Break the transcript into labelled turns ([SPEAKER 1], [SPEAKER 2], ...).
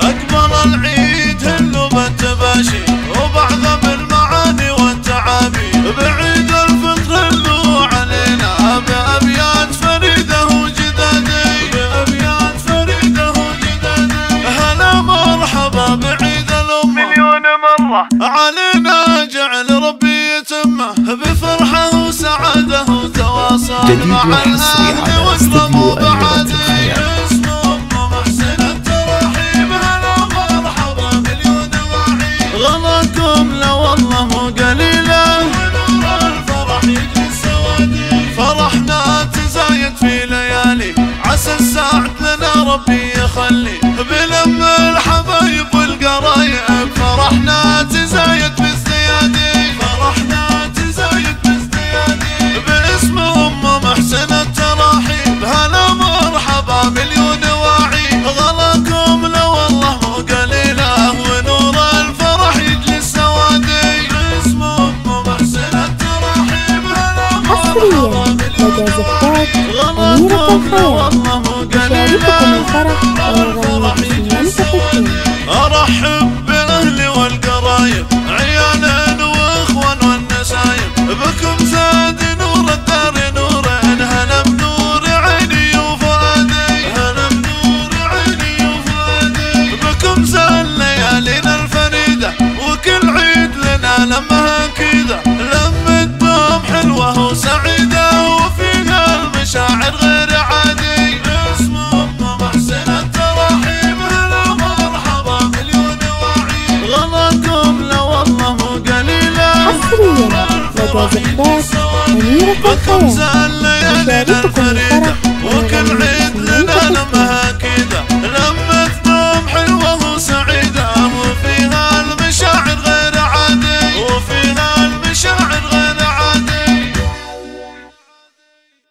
[SPEAKER 1] أكبر العيد هلو بالتباشي وبعض بالمعاني والتعابي. بعيد الفطر هلو علينا بأبيات فريدة وجدادي. بأبيات فريدة وجدادي. هلا مرحبا بعيد الأمة.
[SPEAKER 2] مليون مرة.
[SPEAKER 1] علينا جعل ربي يتمه بفرحة وسعادة وتواصل
[SPEAKER 3] جديد
[SPEAKER 1] مع
[SPEAKER 3] وحصري
[SPEAKER 1] الأهل
[SPEAKER 3] على
[SPEAKER 1] تزايد في ليالي. عسى السعد لنا ربي يخلي. بلم الحبايب والقرايب فرحنا تزايد بالزيادي فرحنا تزايد بالزيادي باسم ام محسن مرحبا
[SPEAKER 4] لدى
[SPEAKER 1] ارحب باهلي والقرايب عيالا واخوان والنسايب بكم زاد نور الدار نور هلا بنور عيني وفؤادي. هلا بنور عيني وفؤادي. بكم زاد ليالينا الفريده وكل عيد لنا لمها كذا
[SPEAKER 4] لدى زفات أميرة
[SPEAKER 1] بكم
[SPEAKER 4] الخيال